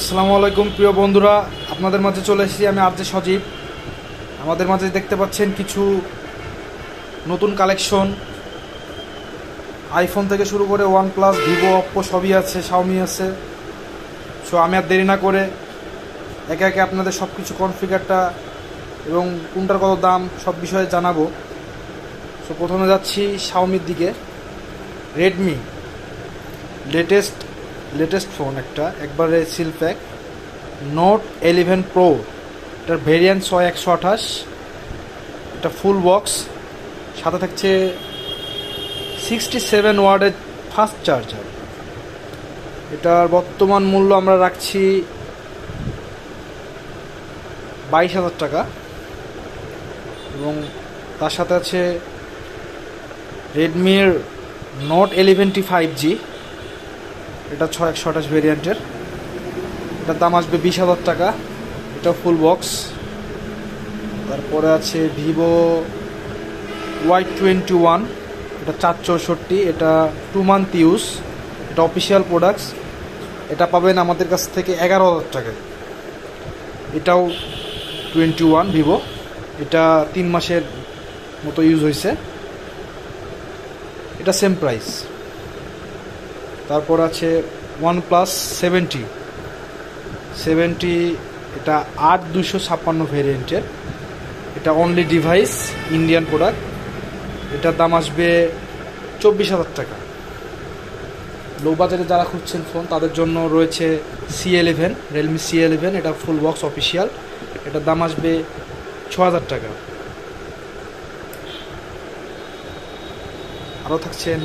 আসসালামু আলাইকুম, প্রিয় বন্ধুরা। আপনাদের মাঝে চলে এসেছি আমি আরজে সজীব। আমাদের মাঝে দেখতে পাচ্ছেন কিছু নতুন কালেকশন। আইফোন থেকে শুরু করে ওয়ান প্লাস ভিভো অপ্পো সবই আছে শাওমি আছে। সো আমি আর দেরি না করে একে একে আপনাদের সব কিছু কনফিগারটা এবং কোনটার কত দাম সব বিষয়ে জানাব। সো প্রথমে যাচ্ছি শাওমির দিকে। রেডমি লেটেস্ট লেটেস্ট ফোন একটা, একবারে seal pack note eleven pro এটার ভেরিয়েন্ট ছয় একশো আঠাশ, এটা ফুল বক্স সাথে থাকছে সিক্সটি সেভেন ওয়ার্ডের ফাস্ট চার্জার এটার বর্তমান মূল্য আমরা রাখছি বাইশ হাজার টাকা এবং তার সাথে আছে রেডমির নোট এলিভেনটি ফাইভ জি এটা ছয় একশো আঠাশ ভেরিয়েন্টের এটার দাম আসবে বিশ হাজার টাকা। এটা ফুল বক্স তারপরে আছে ভিভো ওয়াই টোয়েন্টি ওয়ান এটা চার চৌষট্টি। এটা টু মান্থ ইউজ এটা অফিসিয়াল প্রোডাক্টস এটা পাবেন আমাদের কাছ থেকে এগারো হাজার টাকায়। এটাও টোয়েন্টি ওয়ান ভিভো এটা তিন মাসের মতো ইউজ হয়েছে। এটা সেম প্রাইস তারপর আছে ওয়ান প্লাস সেভেন্টি সেভেন্টি এটা আট দুশো ছাপ্পান্ন ভেরিয়েন্টের এটা অনলি ডিভাইস ইন্ডিয়ান প্রোডাক্ট এটার দাম আসবে চব্বিশ হাজার টাকা। লো বাজারে যারা খুঁজছেন ফোন তাদের জন্য রয়েছে C eleven Realme C eleven এটা ফুল বক্স অফিসিয়াল এটার দাম আসবে ছ হাজার টাকা। আরও থাকছেন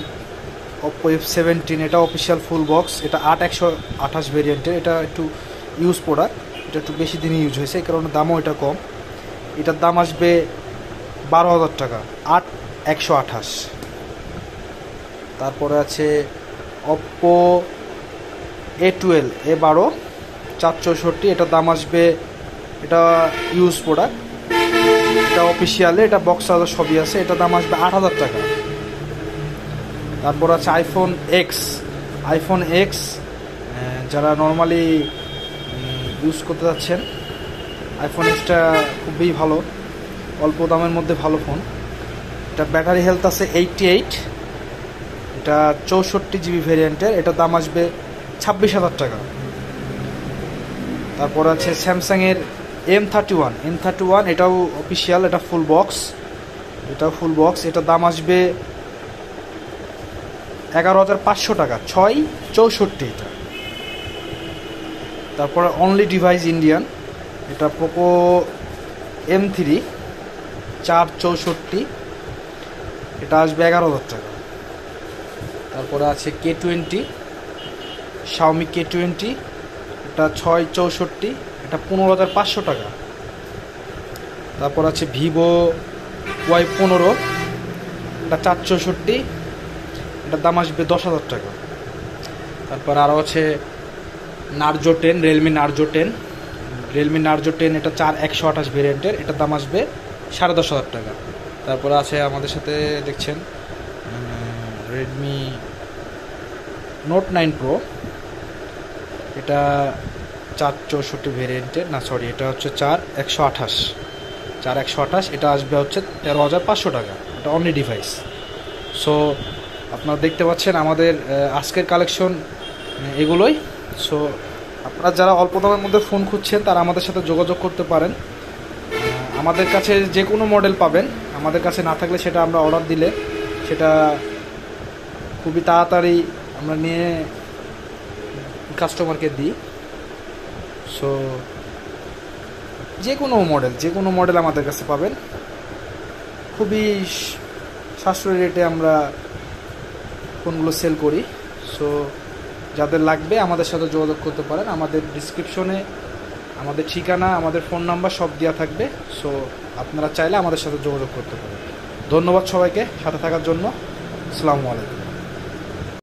অপো এফ সেভেন্টিন এটা অফিসিয়াল ফুল বক্স এটা আট একশো আঠাশ ভেরিয়েন্টের এটা একটু ইউজ প্রোডাক্ট এটা একটু বেশি দিনই ইউজ হয়েছে, এই কারণে দামও এটা কম। এটার দাম আসবে বারো হাজার টাকা, আট একশো আঠাশ। তারপরে আছে অপ্পো এ টুয়েলভ এ বারো চার চৌষট্টি, এটার দাম আসবে, এটা ইউজ প্রোডাক্ট এটা অফিসিয়ালে এটা বক্স আলাদা সবই আছে, এটার দাম আসবে আট হাজার টাকা। তারপর আছে আইফোন এক্স আইফোন এক্স যারা নর্মালি ইউজ করতে যাচ্ছেন আইফোন এক্সটা খুবই ভালো, অল্প দামের মধ্যে ভালো ফোন এটা ব্যাটারি হেলথ আছে এইটটি এইট এটা চৌষট্টি জিবি ভেরিয়েন্টের এটার দাম আসবে ছাব্বিশ হাজার টাকা। তারপর আছে স্যামসাংয়ের M thirty one M thirty one এটাও অফিসিয়াল এটা ফুল বক্স এটাও ফুল বক্স এটার দাম আসবে এগারো হাজার পাঁচশো টাকা, ছয় চৌষট্টি এটা। তারপরে অনলি ডিভাইস ইন্ডিয়ান এটা পোকো এম থ্রি চার চৌষট্টি, এটা আসবে এগারো হাজার টাকা। তারপরে আছে K twenty Xiaomi K twenty এটা ছয় চৌষট্টি, এটা পনেরো হাজার পাঁচশো টাকা। তারপর আছে ভিভো ওয়াই পনেরো, এটা চার চৌষট্টি এটার দাম আসবে দশ হাজার টাকা। তারপর আরও আছে Narzo ten, Realme Narzo ten. Realme Narzo ten, এটা চার একশো আঠাশ ভেরিয়েন্টের, এটার দাম আসবে সাড়ে দশ হাজার টাকা। তারপরে আছে আমাদের সাথে দেখছেন রেডমি নোট নাইন প্রো। এটা চার চৌষট্টি ভেরিয়েন্টের, না, সরি, এটা হচ্ছে চার একশো আঠাশ। চার একশো আঠাশ, এটা আসবে হচ্ছে তেরো হাজার পাঁচশো টাকা। এটা অনলি ডিভাইস। সো আপনারা দেখতে পাচ্ছেন আমাদের আজকের কালেকশন এগুলোই। সো আপনারা যারা অল্প দামের মধ্যে ফোন খুঁজছেন, তারা আমাদের সাথে যোগাযোগ করতে পারেন। আমাদের কাছে যে কোনো মডেল পাবেন। আমাদের কাছে না থাকলে সেটা আমরা অর্ডার দিলে সেটা খুবই তাড়াতাড়ি আমরা নিয়ে কাস্টমারকে দিই। সো যে কোনো মডেল যে কোনো মডেল আমাদের কাছে পাবেন। খুবই সাশ্রয়ী রেটে আমরা ফোনগুলো সেল করি। সো যাদের লাগবে আমাদের সাথে যোগাযোগ করতে পারেন। আমাদের ডিসক্রিপশনে আমাদের ঠিকানা, আমাদের ফোন নাম্বার সব দেওয়া থাকবে। সো আপনারা চাইলে আমাদের সাথে যোগাযোগ করতে পারেন। ধন্যবাদ সবাইকে সাথে থাকার জন্য। আসসালামু আলাইকুম।